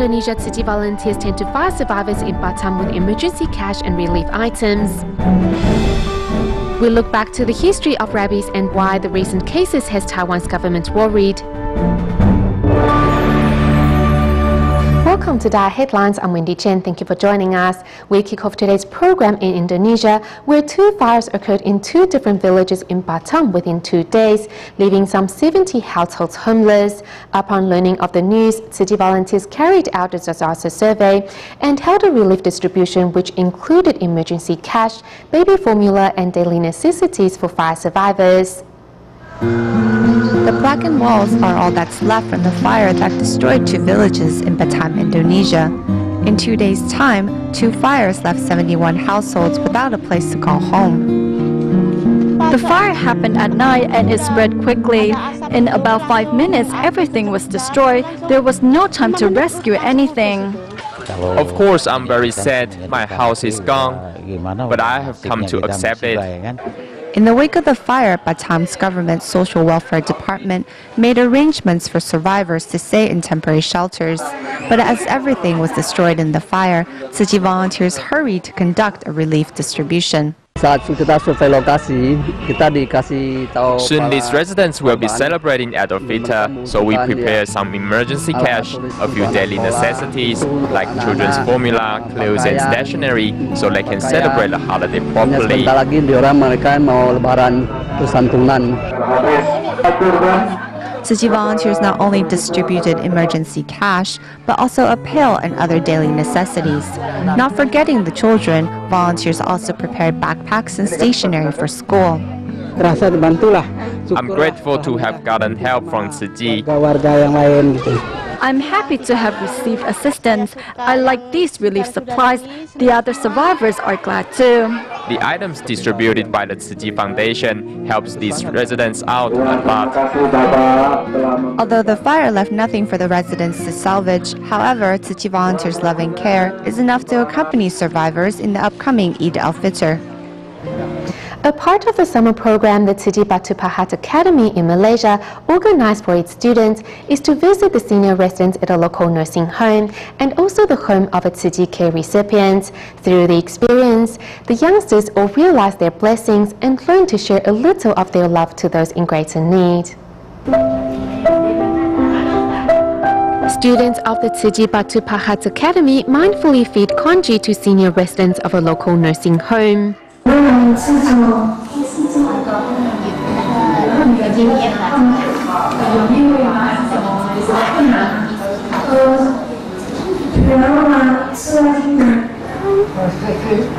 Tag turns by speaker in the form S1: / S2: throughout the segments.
S1: Indonesia Tzu Chi volunteers tend to fire survivors in Batam with emergency cash and relief items. We look back to the history of rabies and why the recent cases has Taiwan's government worried. Welcome to DaAi Headlines. I'm Wendy Chen. Thank you for joining us. We kick off today's program in Indonesia, where two fires occurred in two different villages in Batam within two days, leaving some 70 households homeless. Upon learning of the news, Tzu Chi volunteers carried out a disaster survey and held a relief distribution which included emergency cash, baby formula, and daily necessities for fire survivors.
S2: The blackened walls are all that's left from the fire that destroyed two villages in Batam, Indonesia. In two days' time, two fires left 71 households without a place to call home.
S3: The fire happened at night and it spread quickly. In about five minutes, everything was destroyed. There was no time to rescue anything.
S4: Of course, I'm very sad. My house is gone, but I have come to accept it.
S2: In the wake of the fire, Batam's government social welfare department made arrangements for survivors to stay in temporary shelters. But as everything was destroyed in the fire, Tzu Chi volunteers hurried to conduct a relief distribution.
S5: Saat kita survei lokasi, kita dikasih tahu
S4: Soon these residents will be celebrating Idul Fitr, so we prepare some emergency cash, a few daily necessities like children's formula, clothes and stationery, so they can celebrate the holiday properly.
S5: Sebentar lagi diorang mereka mau lebaran santunan.
S2: Tzu Chi volunteers not only distributed emergency cash, but also a pail and other daily necessities. Not forgetting the children, volunteers also prepared backpacks and stationery for school.
S4: I'm grateful to have gotten help from Tzu Chi.
S5: warga yang lain gitu.
S3: I'm happy to have received assistance. I like these relief supplies. The other survivors are glad too.
S4: The items distributed by the Chi Foundation helps these residents out a lot.
S2: Although the fire left nothing for the residents to salvage, however, Chi volunteers' love and care is enough to accompany survivors in the upcoming Eid al-Fitr.
S1: A part of the summer program Chi Batu Pahat Academy in Malaysia organized for its students is to visit the senior residents at a local nursing home and also the home of its Tzu care recipients. Through the experience, the youngsters all realize their blessings and learn to share a little of their love to those in greater need. Students of the Chi Batu Pahat Academy mindfully feed congee to senior residents of a local nursing home.
S6: 嗯，资助，资助那个，困难家庭，有因为吗？什么困难？呃，填了吗？是啊，嗯，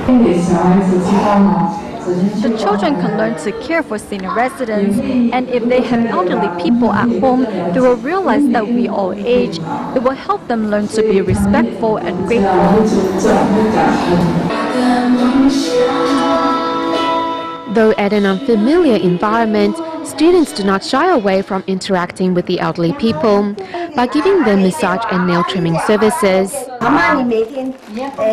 S6: 谢谢小 S，记得吗？
S3: The children can learn to care for senior residents, and if they have elderly people at home, they will realize that we all age. It will help them learn to be respectful and grateful.
S1: Though at an unfamiliar environment, Students do not shy away from interacting with the elderly people by giving them massage and nail trimming services.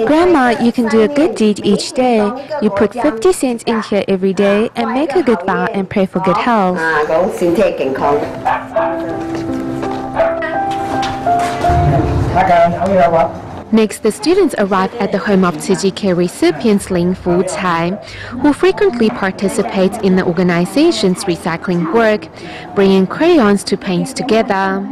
S7: Grandma, you can do a good deed each day. You put 50 cents in here every day and make a good vow and pray for good health.
S8: Hi.
S1: Next, the students arrive at the home of Tzu Chi care recipients Ling Fu Cai, who frequently participates in the organization's recycling work, bringing crayons to paint together.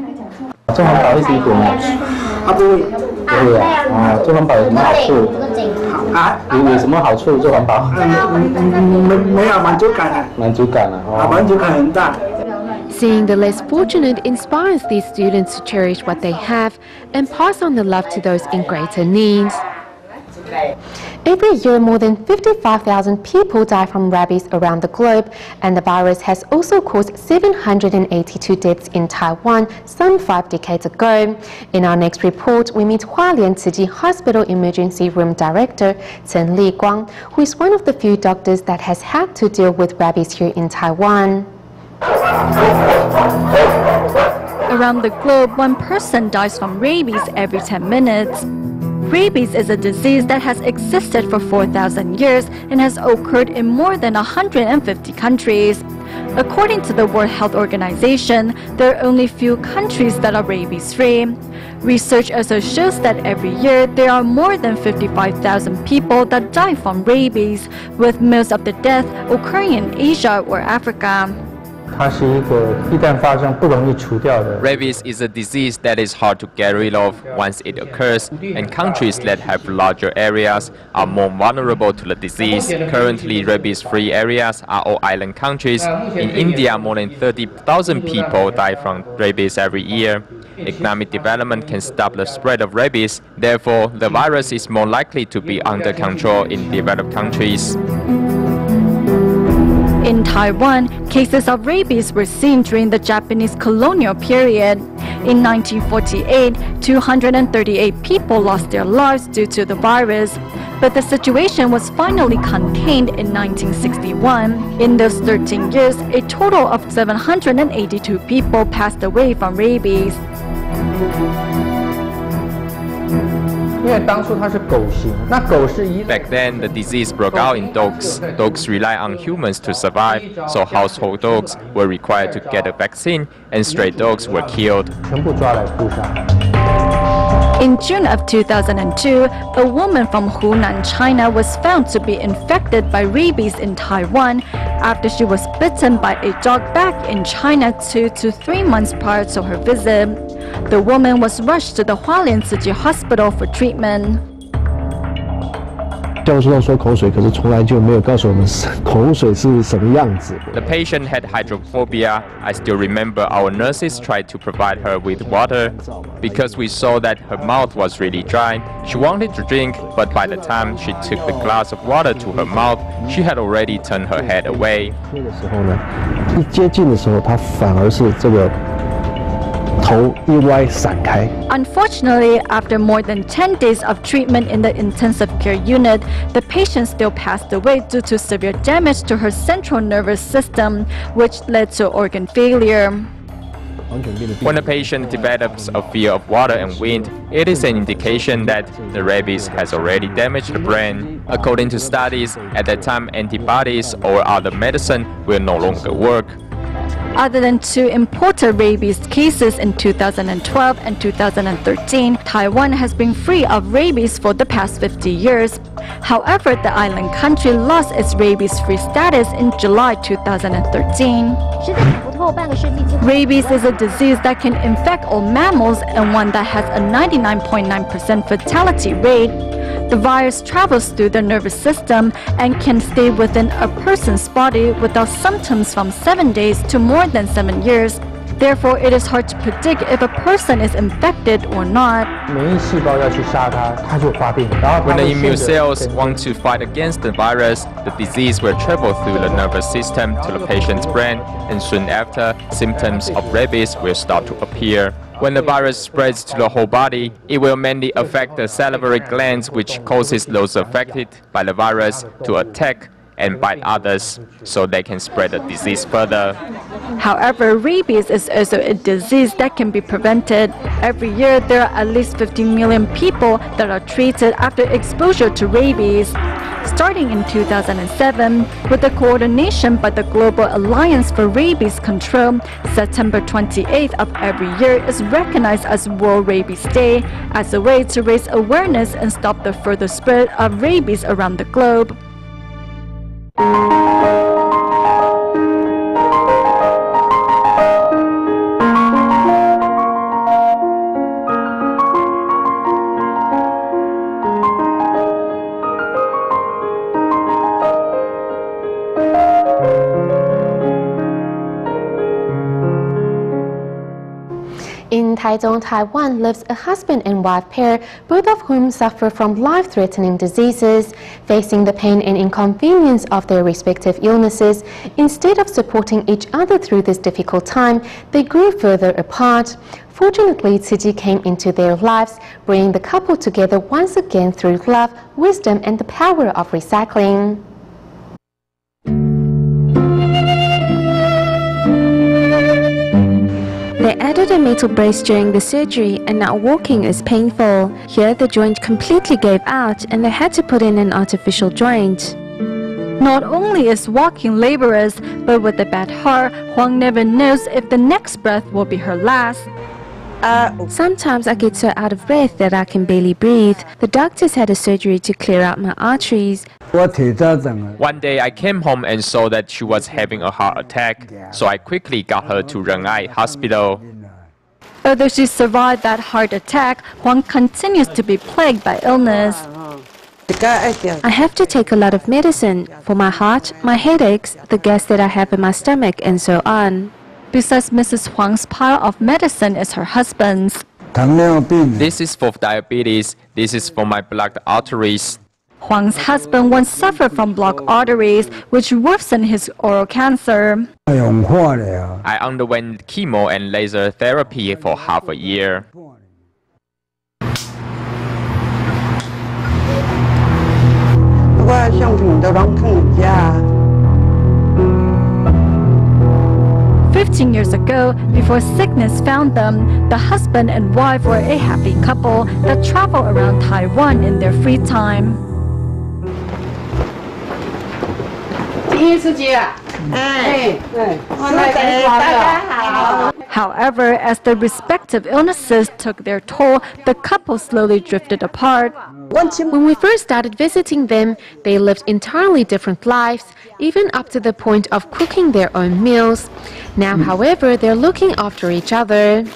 S1: Seeing the less fortunate inspires these students to cherish what they have and pass on the love to those in greater need. Every year, more than 55,000 people die from rabies around the globe, and the virus has also caused 782 deaths in Taiwan some five decades ago. In our next report, we meet Hualien City Hospital Emergency Room Director Chen Li Guang, who is one of the few doctors that has had to deal with rabies here in Taiwan.
S3: Around the globe, one person dies from rabies every 10 minutes. Rabies is a disease that has existed for 4,000 years and has occurred in more than 150 countries. According to the World Health Organization, there are only few countries that are rabies-free. Research also shows that every year there are more than 55,000 people that die from rabies, with most of the deaths occurring in Asia or Africa.
S5: 它是一个一旦发生不容易除掉的。
S4: Rabies is a disease that is hard to get rid of once it occurs, and countries that have larger areas are more vulnerable to the disease. Currently, rabies-free areas are all island countries. In India, more than 30,000 people die from rabies every year. Economic development can stop the spread of rabies. Therefore, the virus is more likely to be under control in developed countries.
S3: In Taiwan, cases of rabies were seen during the Japanese colonial period. In 1948, 238 people lost their lives due to the virus. But the situation was finally contained in 1961. In those 13 years, a total of 782 people passed away from rabies.
S5: 因为当初它是狗型，那狗是一
S4: Back then, the disease broke out in dogs. Dogs rely on humans to survive, so household dogs were required to get a vaccine, and stray dogs were killed.
S5: 全部抓来扑杀。
S3: In June of 2002, a woman from Hunan, China was found to be infected by rabies in Taiwan after she was bitten by a dog back in China two to three months prior to her visit. The woman was rushed to the Hualien City Hospital for treatment.
S8: 教授说口水，可是从来就没有告诉我们是口水是什么样子。
S4: The patient had hydrophobia. I still remember our nurses tried to provide her with water. Because we saw that her mouth was really dry, she wanted to drink, but by the time she took the glass of water to her mouth, she had already turned her head away.
S8: 喝的时候呢，一接近的时候，它反而是这个 头一歪闪开。
S3: Unfortunately, after more than 10 days of treatment in the intensive care unit, the patient still passed away due to severe damage to her central nervous system, which led to organ failure.
S8: 狂犬病的病
S4: When a patient develops a fear of water and wind, it is an indication that the rabies has already damaged the brain. According to studies, at that time antibodies or other medicine will no longer work.
S3: Other than two imported rabies cases in 2012 and 2013, Taiwan has been free of rabies for the past 50 years. However, the island country lost its rabies-free status in July 2013. Rabies is a disease that can infect all mammals and one that has a 99.9% fatality rate. The virus travels through the nervous system and can stay within a person's body without symptoms from 7 days to more than 7 years. Therefore, it is hard to predict if a person is infected or not.
S4: When the immune cells want to fight against the virus, the disease will travel through the nervous system to the patient's brain, and soon after, symptoms of rabies will start to appear. When the virus spreads to the whole body, it will mainly affect the salivary glands, which causes those affected by the virus to attack and bite others, so they can spread the disease further.
S3: However, rabies is also a disease that can be prevented. Every year, there are at least 15 million people that are treated after exposure to rabies. Starting in 2007, with the coordination by the Global Alliance for Rabies Control, September 28th of every year is recognized as World Rabies Day as a way to raise awareness and stop the further spread of rabies around the globe.
S1: In Taichung, Taiwan, lives a husband and wife pair, both of whom suffer from life-threatening diseases. Facing the pain and inconvenience of their respective illnesses, instead of supporting each other through this difficult time, they grew further apart. Fortunately, Chi came into their lives, bringing the couple together once again through love, wisdom, and the power of recycling.
S7: Added a metal brace during the surgery and now walking is painful. Here the joint completely gave out and they had to put in an artificial joint.
S3: Not only is walking laborious, but with a bad heart, Huang never knows if the next breath will be her last.
S7: Uh, Sometimes I get so out of breath that I can barely breathe. The doctors had a surgery to clear out my arteries.
S4: One day I came home and saw that she was having a heart attack, so I quickly got her to Rengai Hospital.
S3: Although she survived that heart attack, Huang continues to be plagued by illness.
S7: I have to take a lot of medicine for my heart, my headaches, the gas that I have in my stomach, and so on.
S3: Besides Mrs. Huang's pile of medicine is her husband's.
S4: This is for diabetes, this is for my blocked arteries.
S3: Huang's husband once suffered from blocked arteries, which worsened his oral cancer.
S4: I underwent chemo and laser therapy for half a year.
S3: Fifteen years ago, before sickness found them, the husband and wife were a happy couple that travel around Taiwan in their free time. However, as their respective illnesses took their toll, the couple slowly drifted apart.
S1: When we first started visiting them, they lived entirely different lives, even up to the point of cooking their own meals. Now, however, they're looking after each other.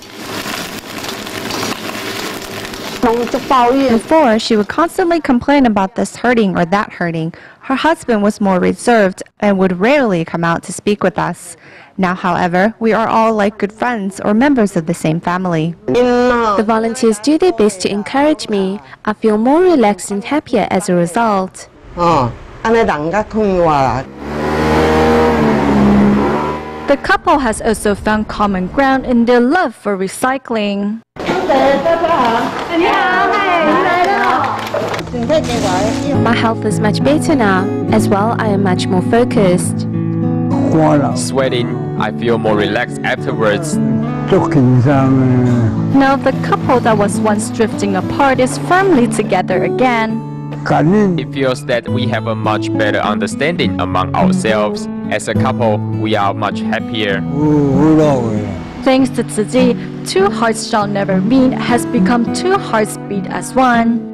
S2: Before, she would constantly complain about this hurting or that hurting. Her husband was more reserved and would rarely come out to speak with us. Now, however, we are all like good friends or members of the same family.
S7: The volunteers do their best to encourage me. I feel more relaxed and happier as a result.
S3: The couple has also found common ground in their love for recycling.
S7: My health is much better now. As well, I am much more focused.
S4: Sweating, I feel more relaxed afterwards.
S3: Now the couple that was once drifting apart is firmly together again.
S4: It feels that we have a much better understanding among ourselves. As a couple, we are much happier.
S3: Thanks to Tzu Chi, two hearts shall never meet has become two hearts beat as one.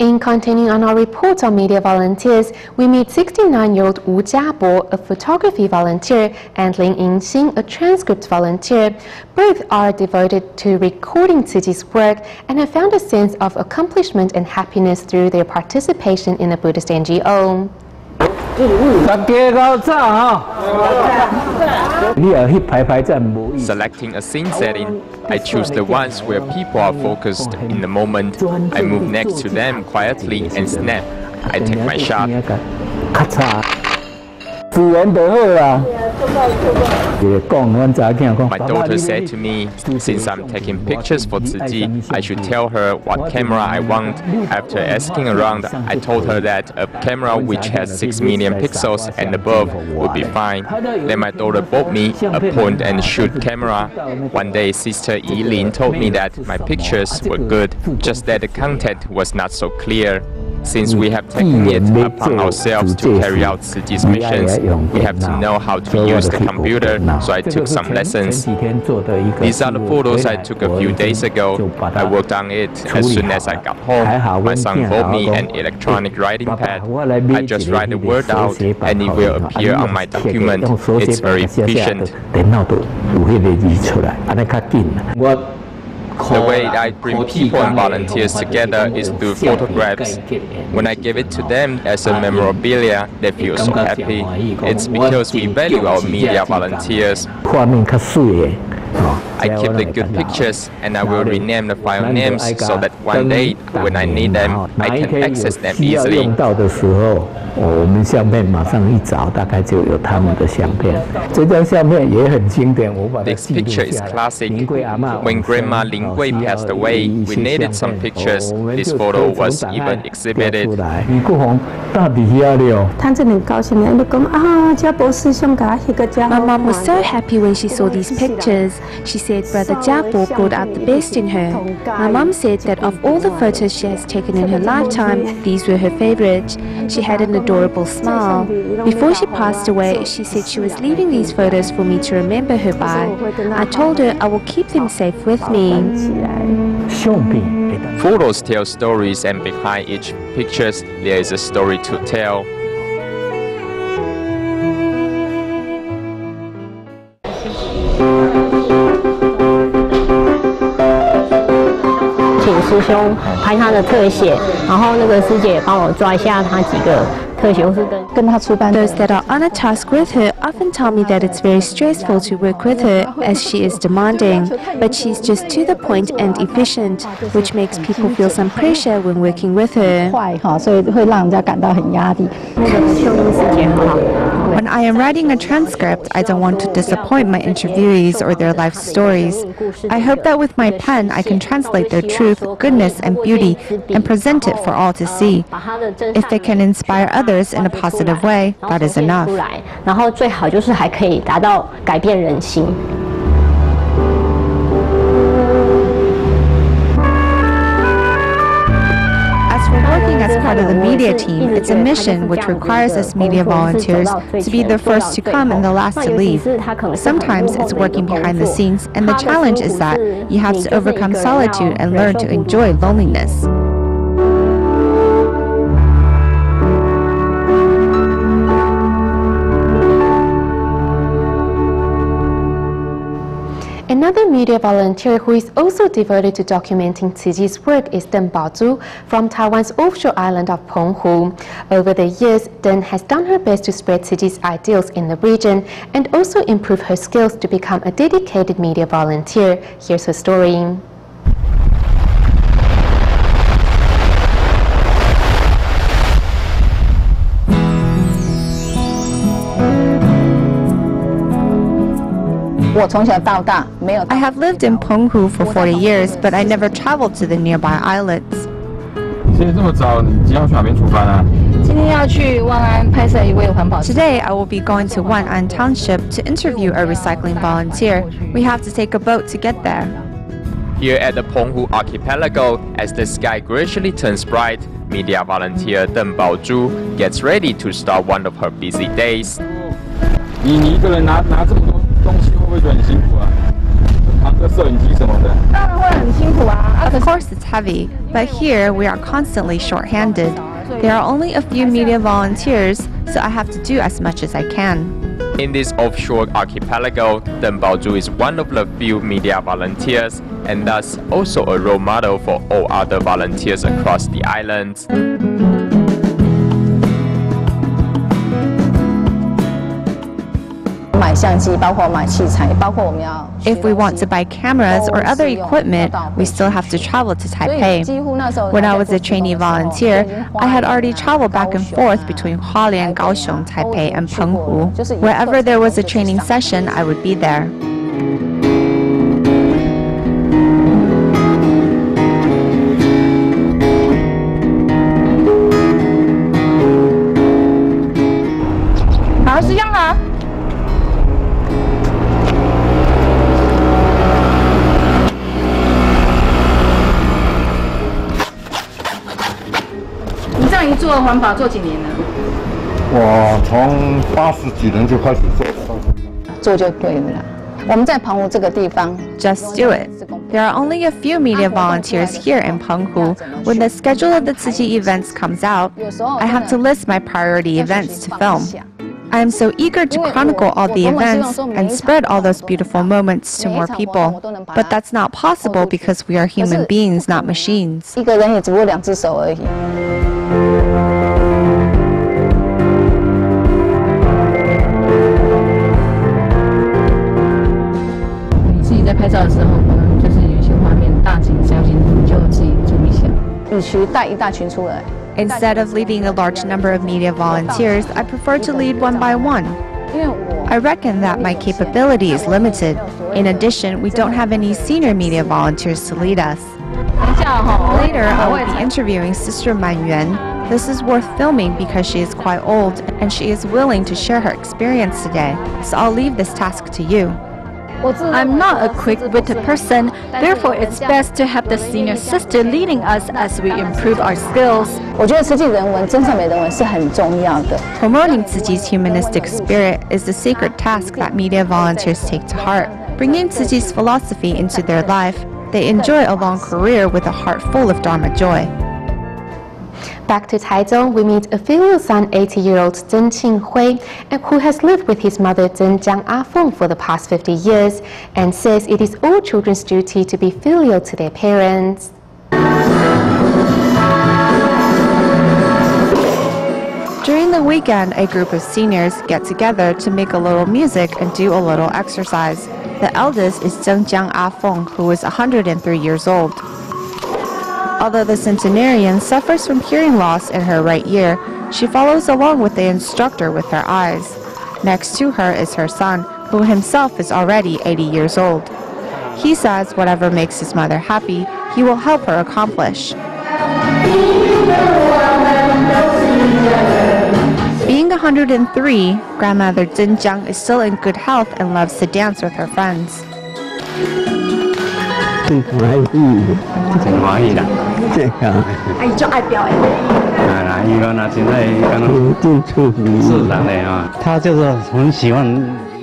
S1: In continuing on our report on media volunteers, we meet 69-year-old Wu Jiabo, a photography volunteer, and Lin Yingxing, a transcript volunteer. Both are devoted to recording Chi's work and have found a sense of accomplishment and happiness through their participation in a Buddhist NGO.
S4: Selecting a scene setting, I choose the ones where people are focused in the moment. I move next to them quietly and snap. I take my shot. My daughter said to me, since I'm taking pictures for Tzu I should tell her what camera I want. After asking around, I told her that a camera which has 6 million pixels and above would be fine. Then my daughter bought me a point and shoot camera. One day, Sister Yi told me that my pictures were good, just that the content was not so clear. Since we have taken it upon ourselves to carry out Chi's missions, we have to know how to use the computer, so I took some lessons. These are the photos I took a few days ago. I worked on it as soon as I got home. My son bought me an electronic writing pad. I just write the word out and it will appear on my document. It's very efficient. The way I bring people and volunteers together is through photographs. When I give it to them as a memorabilia, they feel so happy. It's because we value our media volunteers. I keep the good pictures and I will rename the file names so that one day when I need them, I can access them
S8: 需要
S4: easily.
S8: 用到的时候，我们相片马上一找，大概就有他们的相片。这张相片也很经典，我把它
S4: This
S8: 记录
S4: picture is
S8: 下来。
S4: classic.
S8: 林桂阿嬷
S4: When
S8: 往生
S4: Grandma
S8: 哦
S4: Lin Gui
S8: 需要
S4: passed away,
S8: 一
S4: we
S8: 些
S4: needed
S8: 相
S4: some
S8: 片
S4: pictures.
S8: 哦我们
S4: This
S8: 就
S4: photo
S8: 可以从
S4: was
S8: 档案
S4: even
S8: 调
S4: exhibited.
S8: 出来李国宏到底要了。
S6: 他真的很高兴的，你讲啊，这博士想甲迄个家
S7: My mom was so happy when she saw these pictures. She said said Brother Jiabo brought out the best in her. My mum said that of all the photos she has taken in her lifetime, these were her favourites. She had an adorable smile. Before she passed away, she said she was leaving these photos for me to remember her by. I told her I will keep them safe with me.
S4: Photos tell stories and behind each picture there is a story to tell.
S9: 师兄拍他的特写，然后那个师姐也帮我抓一下他几个特写，或是跟跟他出班
S7: Those that are on a task with her often tell me that it's very stressful to work with her as she is demanding, but she's just to the point and efficient, which makes people feel some pressure when working with her.
S2: When I am writing a transcript, I don't want to disappoint my interviewees or their life stories. I hope that with my pen, I can translate their truth, goodness, and beauty and present it for all to see. If it can inspire others in a positive way, that is enough. Part of the media team, it's a mission which requires us media volunteers to be the first to come and the last to leave. Sometimes it's working behind the scenes, and the challenge is that you have to overcome solitude and learn to enjoy loneliness.
S1: Another media volunteer who is also devoted to documenting Tzu work is Deng Baozhu from Taiwan's offshore island of Penghu. Over the years, Deng has done her best to spread Tzu ideals in the region and also improve her skills to become a dedicated media volunteer. Here's her story.
S2: I have lived in Penghu for 40 years, but I never traveled to the nearby islets. Today, I will be going to Wang'an Township to interview a recycling volunteer. We have to take a boat to get there.
S4: Here at the Penghu archipelago, as the sky gradually turns bright, media volunteer Deng Baozhu gets ready to start one of her busy days.
S10: 你你一个人拿拿这么东西，会不会觉得很辛苦啊？扛个摄影机什么的。
S11: 当然会很辛苦啊。
S2: Of course, it's heavy, but here we are constantly short-handed. There are only a few media volunteers, so I have to do as much as I can.
S4: In this offshore archipelago, Deng Baozhu is one of the few media volunteers and thus also a role model for all other volunteers across the islands.
S2: If we want to buy cameras or other equipment, we still have to travel to Taipei. When I was a trainee volunteer, I had already traveled back and forth between Hualien, Kaohsiung, Taipei, and Penghu. Wherever there was a training session, I would be there.
S11: 做环保做几年了？
S12: 我从八十几年就开始做，
S11: 做就对了啦。我们在澎湖这个地方
S2: ，just do it. There are only a few media volunteers here in Penghu. When the schedule of the Tzu Chi events comes out, I have to list my priority events to film. I am so eager to chronicle all the events and spread all those beautiful moments to more people. But that's not possible because we are human beings, not machines.
S13: 拍照的时候，可能就是有些画面大景小景，你就自己注意一下。
S11: 与其带一大群出来。
S2: Instead of leading a large number of media volunteers, I prefer to lead one by one. I reckon that my capability is limited. In addition, we don't have any senior media volunteers to lead us. Later, I will be interviewing Sister Man Yuan. This is worth filming because she is quite old and she is willing to share her experience today. So I'll leave this task to you.
S3: I'm not a quick-witted person, therefore it's best to have the senior sister leading us as we improve our skills.
S2: Promoting Chi's humanistic spirit is the sacred task that media volunteers take to heart. Bringing Chi's philosophy into their life, they enjoy a long career with a heart full of Dharma joy.
S1: Back to Taichung, we meet a filial son, 80-year-old Zheng Qinghui, who has lived with his mother Zheng Jiang Afeng for the past 50 years, and says it is all children's duty to be filial to their parents.
S2: During the weekend, a group of seniors get together to make a little music and do a little exercise. The eldest is Zheng Jiang Afeng, who is 103 years old. Although the centenarian suffers from hearing loss in her right ear, she follows along with the instructor with her eyes. Next to her is her son, who himself is already 80 years old. He says whatever makes his mother happy, he will help her accomplish. Being 103, grandmother Zhen Jiang is still in good health and loves to dance with her friends.
S8: 满意，
S14: 真满意啦。
S8: 这个。
S14: 哎，就爱表演。啊啦，伊讲那现在刚刚自然的啊，他就是很喜欢。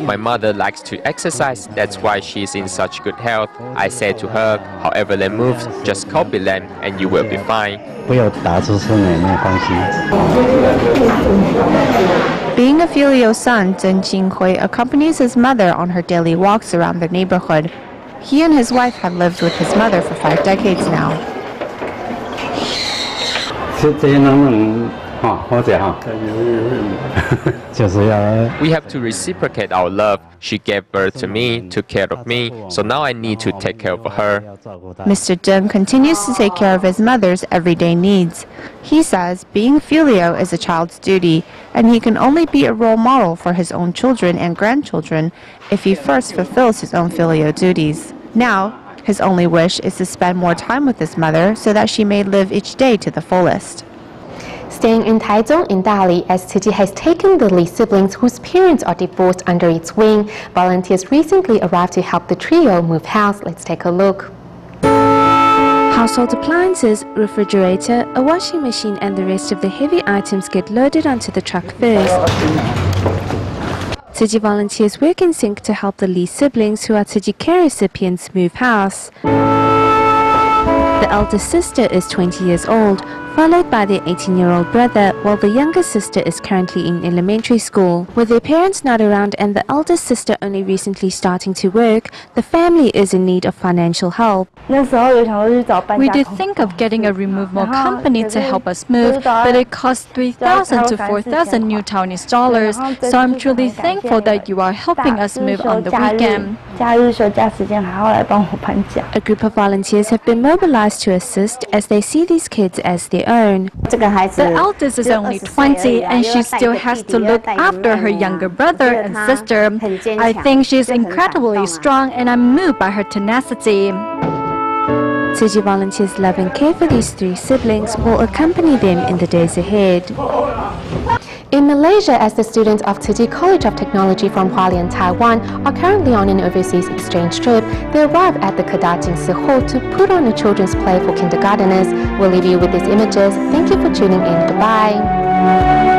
S4: My mother likes to exercise, that's why she's in such good health. I said to her, however they move, just copy them and you will be fine.
S14: 不要打出声来没有关系。
S2: Being a filial son, Zhen Qinghui accompanies his mother on her daily walks around the neighborhood. He and his wife have lived with his mother for five decades now.
S4: we have to reciprocate our love. She gave birth to me, took care of me, so now I need to take care of her.
S2: Mr. Zheng continues to take care of his mother's everyday needs. He says being filial is a child's duty, and he can only be a role model for his own children and grandchildren if he first fulfills his own filial duties. Now, his only wish is to spend more time with his mother so that she may live each day to the fullest.
S1: Staying in Taichung in Dali, as Tzu Chi has taken the Li siblings whose parents are divorced under its wing, volunteers recently arrived to help the trio move house. Let's take a look.
S7: Household appliances, refrigerator, a washing machine and the rest of the heavy items get loaded onto the truck first. Tzu volunteers work in sync to help the Li siblings who are Tzu care recipients move house. The eldest sister is 20 years old, followed by their 18-year-old brother, while the younger sister is currently in elementary school. With their parents not around and the eldest sister only recently starting to work, the family is in need of financial help.
S3: We did think of getting a removal company to help us move, but it costs 3,000 to 4,000 new Taiwanese dollars, so I'm truly thankful that you are helping us move on the weekend.
S7: A group of volunteers have been mobilized to assist as they see these kids as their own.
S3: The eldest is only 20 and she still has to look after her younger brother and sister. I think she's incredibly strong and I'm moved by her tenacity.
S7: Chi volunteers love and care for these three siblings will accompany them in the days ahead.
S1: In Malaysia, as the students of Chi College of Technology from Hualien, Taiwan are currently on an overseas exchange trip, they arrive at the Kadajing Hall to put on a children's play for kindergarteners. We'll leave you with these images. Thank you for tuning in. Goodbye.